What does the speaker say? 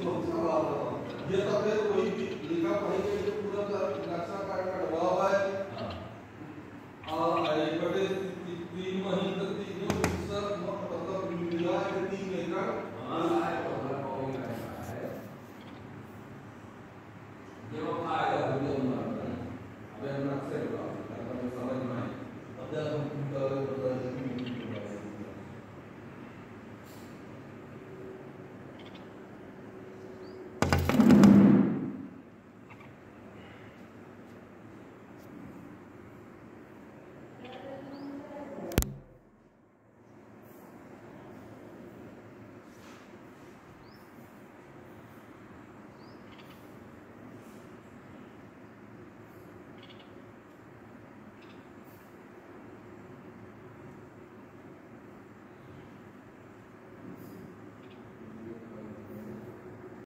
ये सफ़ेद वही लिखा पढ़ी गई जो पूरा नक्शा कार्ड कटवा हुआ है। और बड़े तीन महीने तक तीनों सर मतलब मिला है तीन एकड़ ये वो आएगा दुनिया में अब नक्शे का